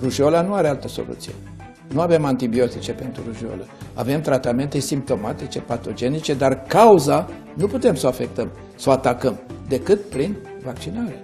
Rujeola nu are altă soluție. Nu avem antibiotice pentru rujeolă. Avem tratamente simptomatice, patogenice, dar cauza nu putem să o afectăm, să o atacăm, decât prin vaccinare.